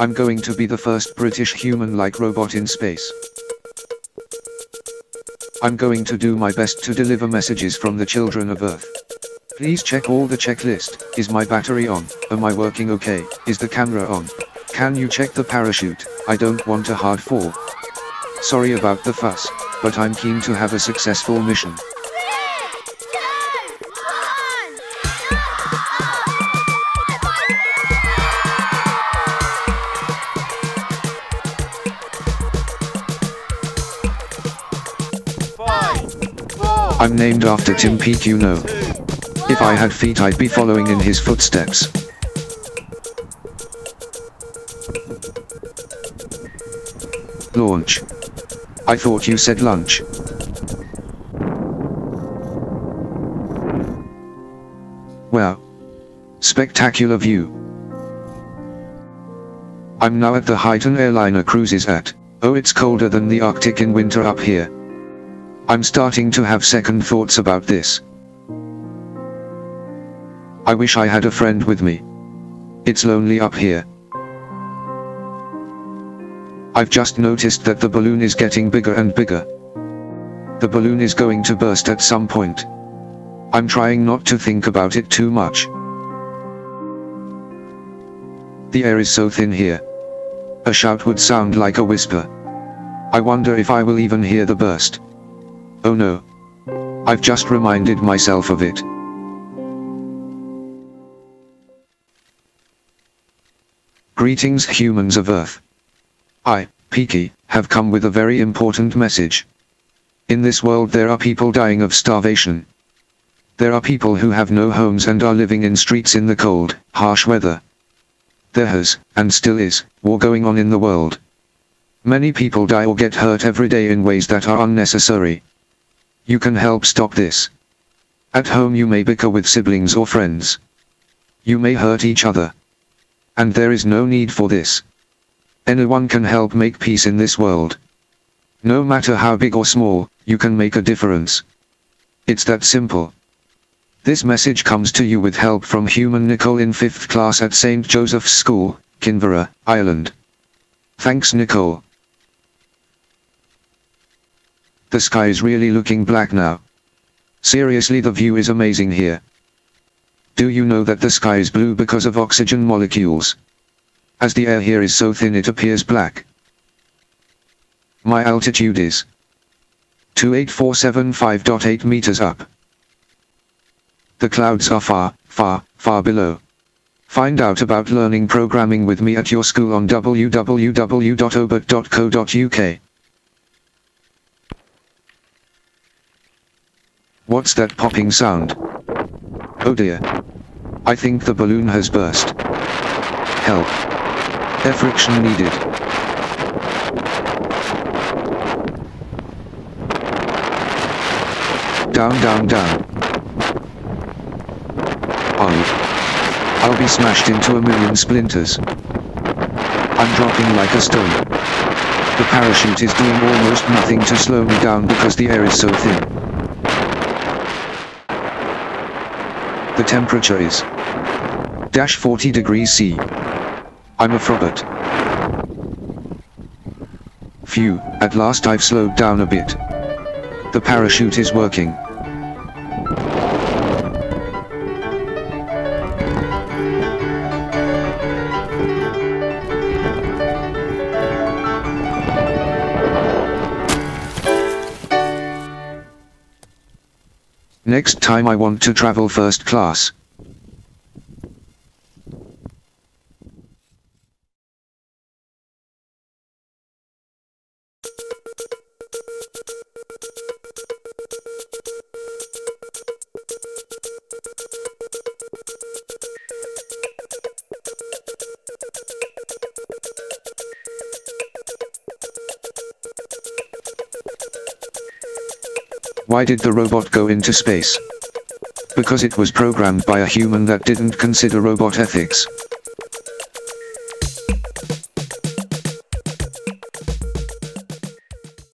I'm going to be the first British human-like robot in space. I'm going to do my best to deliver messages from the children of Earth. Please check all the checklist. Is my battery on? Am I working okay? Is the camera on? Can you check the parachute? I don't want a hard fall. Sorry about the fuss, but I'm keen to have a successful mission. I'm named after Tim Peake you know. If I had feet I'd be following in his footsteps. Launch. I thought you said lunch. Wow. Spectacular view. I'm now at the height an airliner cruises at. Oh it's colder than the Arctic in winter up here. I'm starting to have second thoughts about this. I wish I had a friend with me. It's lonely up here. I've just noticed that the balloon is getting bigger and bigger. The balloon is going to burst at some point. I'm trying not to think about it too much. The air is so thin here. A shout would sound like a whisper. I wonder if I will even hear the burst. Oh no. I've just reminded myself of it. Greetings humans of Earth. I, Peaky, have come with a very important message. In this world there are people dying of starvation. There are people who have no homes and are living in streets in the cold, harsh weather. There has, and still is, war going on in the world. Many people die or get hurt every day in ways that are unnecessary. You can help stop this. At home you may bicker with siblings or friends. You may hurt each other. And there is no need for this. Anyone can help make peace in this world. No matter how big or small, you can make a difference. It's that simple. This message comes to you with help from human Nicole in 5th class at St. Joseph's School, Kinvara, Ireland. Thanks Nicole. The sky is really looking black now. Seriously the view is amazing here. Do you know that the sky is blue because of oxygen molecules? As the air here is so thin it appears black. My altitude is 28475.8 meters up. The clouds are far, far, far below. Find out about learning programming with me at your school on www.ohbot.co.uk. What's that popping sound? Oh dear. I think the balloon has burst. Help. Air friction needed. Down down down. Oh. I'll be smashed into a million splinters. I'm dropping like a stone. The parachute is doing almost nothing to slow me down because the air is so thin. The temperature is dash 40 degrees C. I'm a frobot. Phew, at last I've slowed down a bit. The parachute is working. Next time I want to travel first class. Why did the robot go into space? Because it was programmed by a human that didn't consider robot ethics.